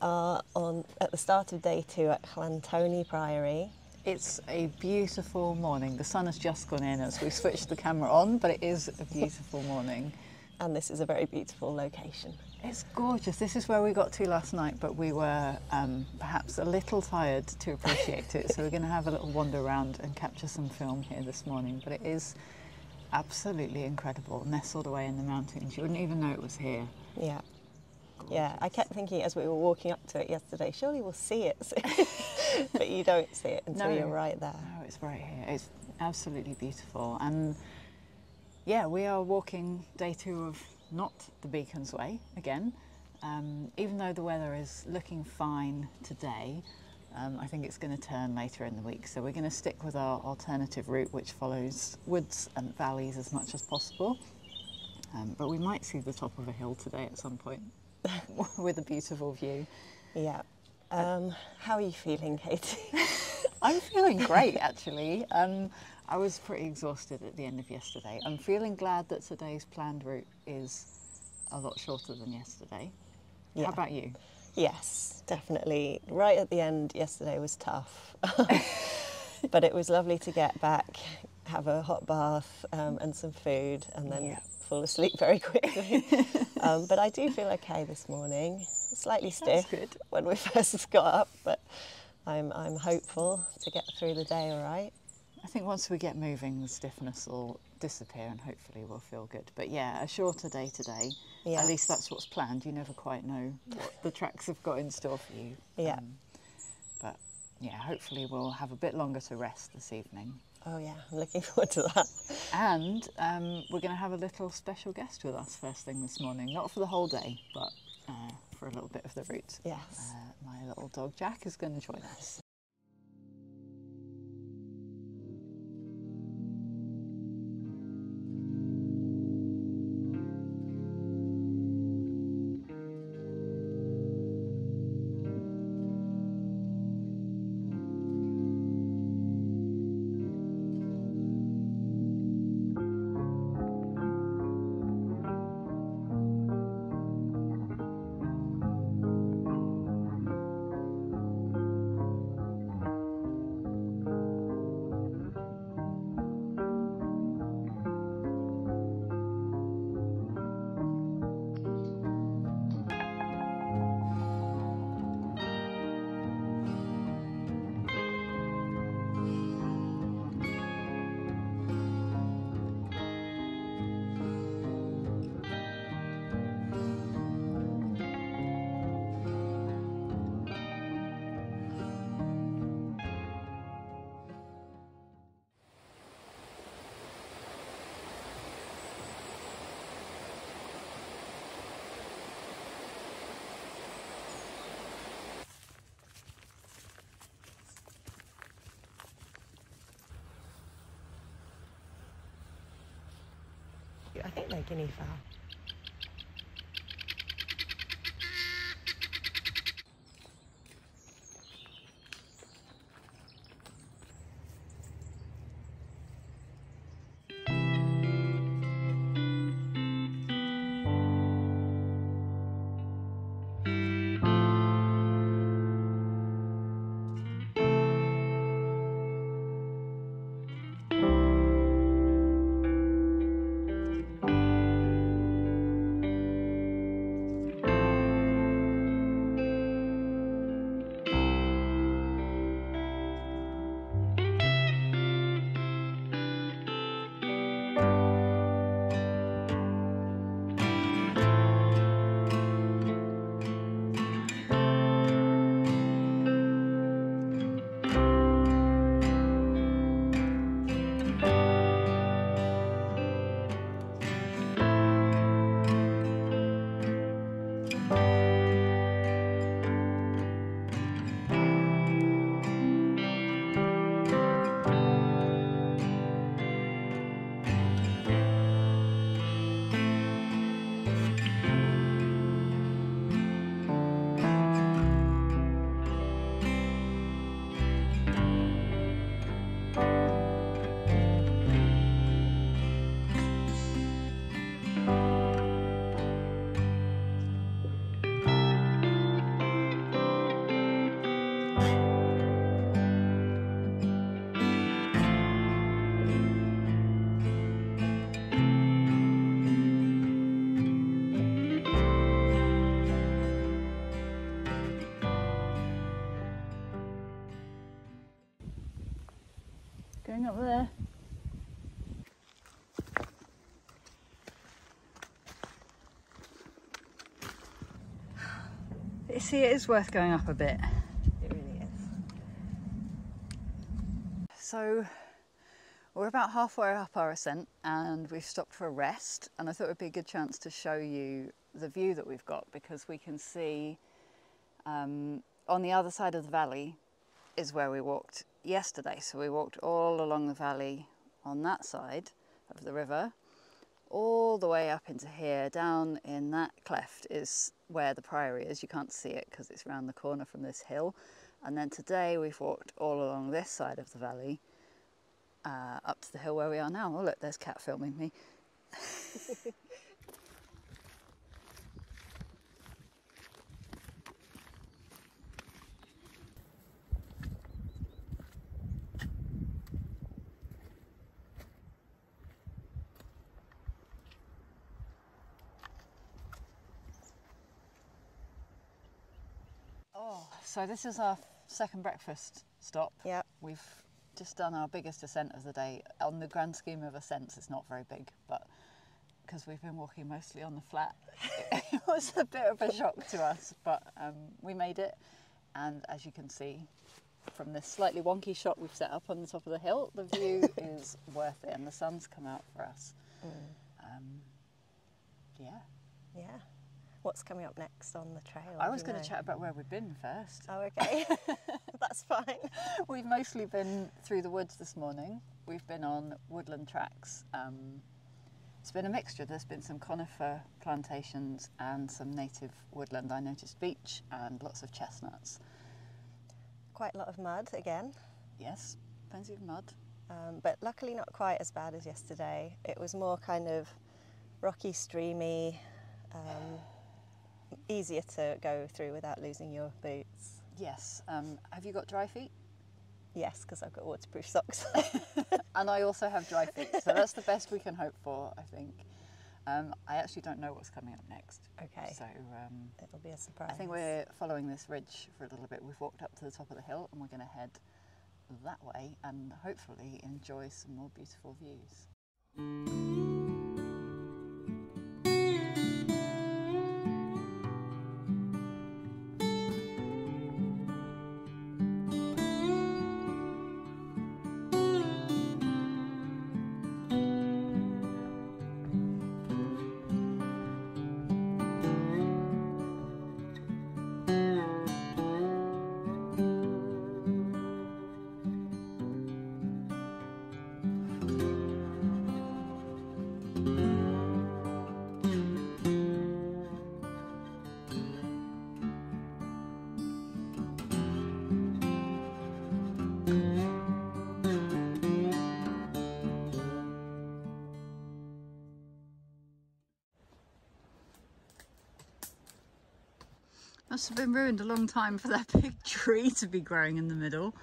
are on at the start of day two at Llanthony Priory. It's a beautiful morning. The sun has just gone in as we switched the camera on, but it is a beautiful morning. And this is a very beautiful location. It's gorgeous. This is where we got to last night, but we were um, perhaps a little tired to appreciate it. So we're going to have a little wander around and capture some film here this morning. But it is absolutely incredible, nestled away in the mountains. You wouldn't even know it was here. Yeah. Yeah, I kept thinking as we were walking up to it yesterday, surely we'll see it soon. but you don't see it until No. you're right there. No, it's right here. It's absolutely beautiful. And yeah, we are walking day two of not the Beacons Way again. Um, even though the weather is looking fine today, um, I think it's going to turn later in the week. So we're going to stick with our alternative route, which follows woods and valleys as much as possible. Um, but we might see the top of a hill today at some point with a beautiful view. Yeah. Um, how are you feeling, Katie? I'm feeling great actually. Um, I was pretty exhausted at the end of yesterday. I'm feeling glad that today's planned route is a lot shorter than yesterday. Yeah. How about you? yes, definitely. Right at the end, yesterday was tough. but it was lovely to get back, have a hot bath um, and some food, and then Yeah. Fall asleep very quickly. um, but I do feel okay this morning. Slightly stiff when we first got up, but I'm, I'm hopeful to get through the day all right. I think once we get moving, the stiffness will disappear and hopefully we'll feel good. But yeah, a shorter day today. Yeah. At least that's what's planned. You never quite know what the tracks have got in store for you. Yeah. Um, but yeah, hopefully we'll have a bit longer to rest this evening. Oh yeah, I'm looking forward to that. And um, we're going to have a little special guest with us first thing this morning. Not for the whole day, but uh, for a little bit of the route. Yes. Uh, my little dog Jack is going to join us. I think they're guinea fowl. See, it is worth going up a bit. It really is. So we're about halfway up our ascent and we've stopped for a rest and I thought it would be a good chance to show you the view that we've got because we can see um, on the other side of the valley is where we walked yesterday. So we walked all along the valley on that side of the river all the way up into here. Down in that cleft is where the priory is. You can't see it because it's around the corner from this hill. And then today we've walked all along this side of the valley uh, up to the hill where we are now. Oh look, there's Kat filming me. Oh, so this is our second breakfast stop. Yep. We've just done our biggest ascent of the day. On the grand scheme of ascents, it's not very big, but because we've been walking mostly on the flat, it was a bit of a shock to us, but um, we made it. And as you can see from this slightly wonky shot we've set up on the top of the hill, the view is worth it, and the sun's come out for us. Um, yeah. Yeah. What's coming up next on the trail? I was going to chat about where we've been first. Oh, okay. That's fine. We've mostly been through the woods this morning. We've been on woodland tracks. Um, it's been a mixture. There's been some conifer plantations and some native woodland. I noticed beech and lots of chestnuts. Quite a lot of mud again, Yes, plenty of mud. um, but luckily not quite as bad as yesterday. It was more kind of rocky, streamy, um, easier to go through without losing your boots. Yes. Um, have you got dry feet? Yes, because I've got waterproof socks. And I also have dry feet, so that's the best we can hope for, I think. Um, I actually don't know what's coming up next. okay, So um, it'll be a surprise. I think we're following this ridge for a little bit. We've walked up to the top of the hill and we're going to head that way and hopefully enjoy some more beautiful views. Must have been ruined a long time for that big tree to be growing in the middle.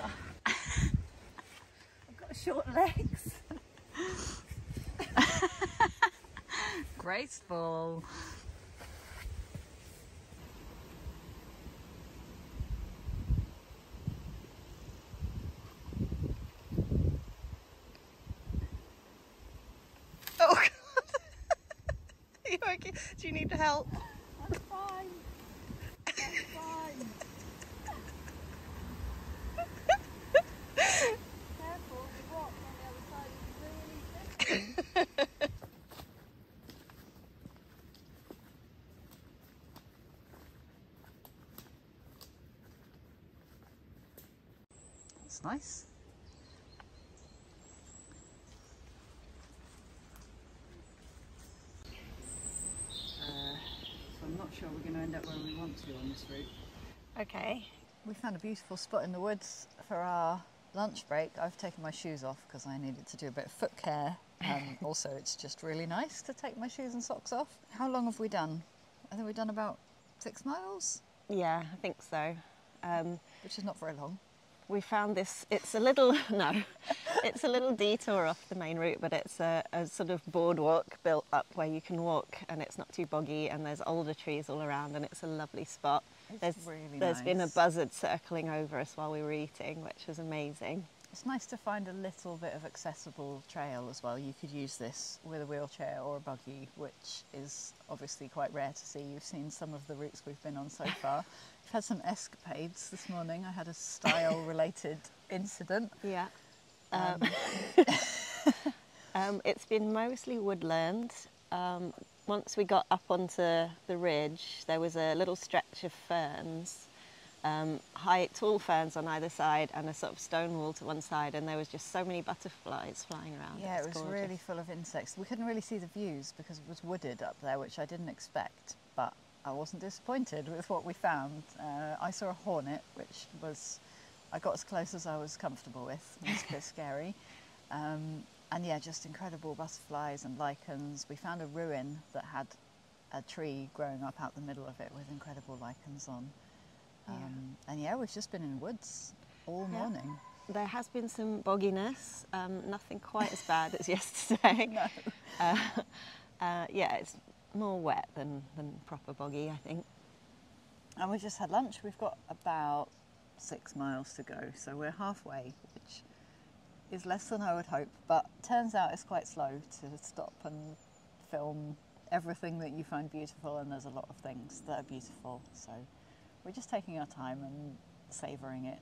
I've got short legs. Graceful. Oh God! You okay? Do you need the help? I'm fine. I'm fine. Careful, the rock on the other side is really thick. That's nice. Uh, so I'm not sure we're going to end up where we want to on this route. Okay. We found a beautiful spot in the woods for our lunch break. I've taken my shoes off because I needed to do a bit of foot care. Um, also, it's just really nice to take my shoes and socks off. How long have we done? I think we've done about six miles, Yeah, I think so. Um, which is not very long. We found this. It's a little no, it's a little detour off the main route, but it's a, a sort of boardwalk built up where you can walk, and it's not too boggy, and there's older trees all around, and it's a lovely spot. It's there's really there's been a buzzard circling over us while we were eating, which was amazing. It's nice to find a little bit of accessible trail as well. You could use this with a wheelchair or a buggy, which is obviously quite rare to see. You've seen some of the routes we've been on so far. We've had some escapades this morning. I had a stile related incident. Yeah. Um, um, it's been mostly woodland. Um, once we got up onto the ridge, there was a little stretch of ferns, um, high, tall ferns on either side, and a sort of stone wall to one side, and there was just so many butterflies flying around. Yeah, it was gorgeous. really full of insects. We couldn't really see the views because it was wooded up there, which I didn't expect, but I wasn't disappointed with what we found. Uh, I saw a hornet, which was, I got as close as I was comfortable with. It was a bit scary. Um, and yeah, just incredible butterflies and lichens. We found a ruin that had a tree growing up out the middle of it with incredible lichens on. Yeah. Um, And yeah, we've just been in woods all Yeah. morning. There has been some bogginess, um, nothing quite as bad as yesterday. No. Uh, uh, yeah, it's more wet than, than proper boggy, I think. And we just had lunch. We've got about six miles to go, so we're halfway, which is less than I would hope, but turns out it's quite slow to stop and film everything that you find beautiful, and there's a lot of things that are beautiful. So we're just taking our time and savouring it.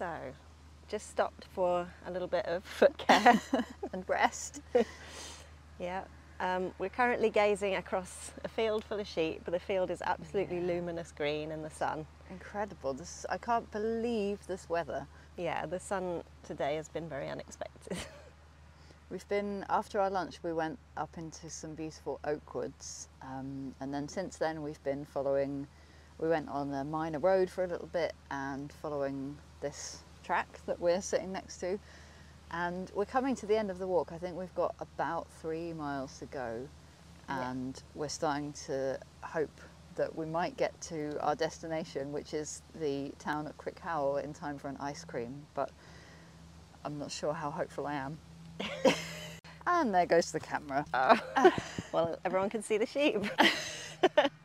So, just stopped for a little bit of foot care and rest. yeah, Um, we're currently gazing across a field full of sheep, but the field is absolutely luminous green in the sun. Incredible. This I can't believe this weather. Yeah, the sun today has been very unexpected. We've been after our lunch. We went up into some beautiful oak woods, um, and then since then we've been following. We went on a minor road for a little bit and following this track that we're sitting next to, and we're coming to the end of the walk. I think we've got about three miles to go, Yeah. and we're starting to hope that we might get to our destination, which is the town of Crickhowell, in time for an ice cream. But I'm not sure how hopeful I am. and there goes the camera. Oh. well, everyone can see the sheep.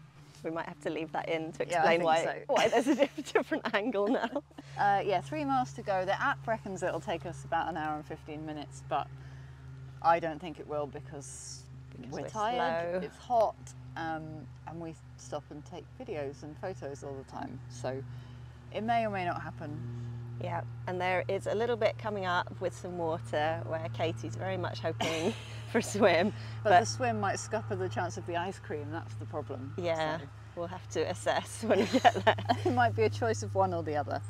we might have to leave that in to explain think why, so. why there's a different angle now. Uh, yeah, three miles to go. The app reckons it'll take us about an hour and 15 minutes, but I don't think it will because, Because we're, we're tired, slow. it's hot, um, and we stop and take videos and photos all the time. So it may or may not happen. Yeah, and there is a little bit coming up with some water where Katie's very much hoping for a swim. But, the swim might scupper the chance of the ice cream, that's the problem. yeah, So we'll have to assess when we get there. it might be a choice of one or the other.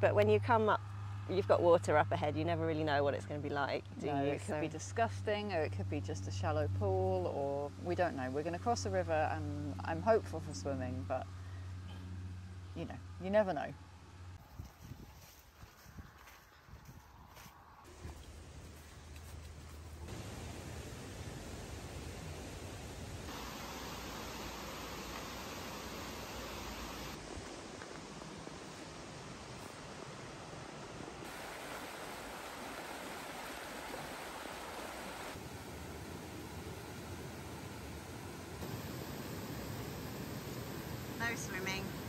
But when you come up, you've got water up ahead, you never really know what it's going to be like, do No, you? it could So- be disgusting, or it could be just a shallow pool, or we don't know. We're going to cross a river, and I'm hopeful for swimming, but you know, you never know. Swimming.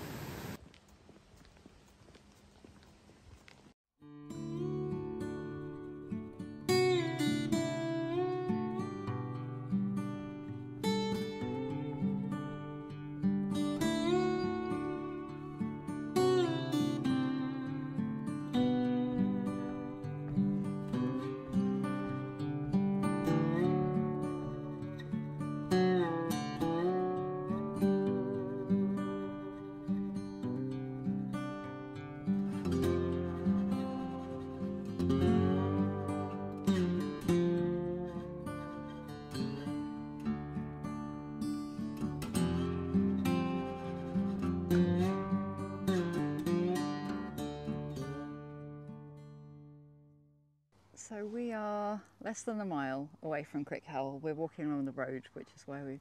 Less than a mile away from Crickhowell. We're walking along the road, which is why we've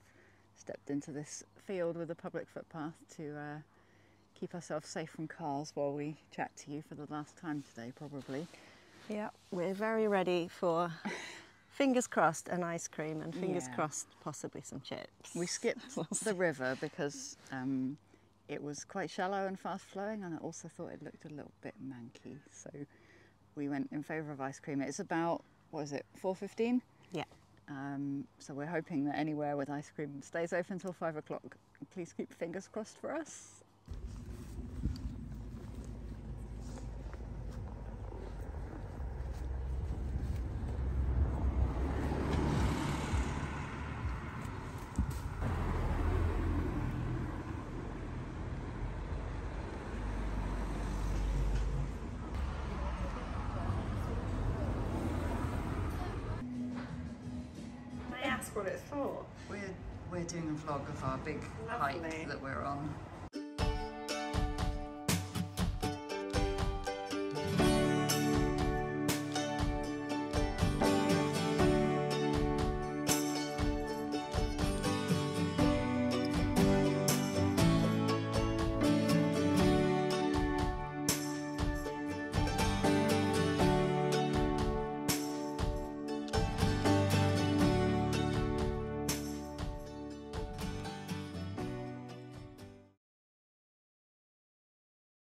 stepped into this field with a public footpath to uh, keep ourselves safe from cars while we chat to you for the last time today, probably. Yeah, we're very ready for fingers crossed an ice cream and fingers Yeah. crossed possibly some chips. We skipped the river because um, it was quite shallow and fast flowing, and I also thought it looked a little bit manky. So we went in favour of ice cream. It's about what is it, four fifteen? Yeah. Um, so we're hoping that anywhere with ice cream stays open until five o'clock. Please keep fingers crossed for us. What it's for. We're we're doing a vlog of our big Lovely. hike that we're on.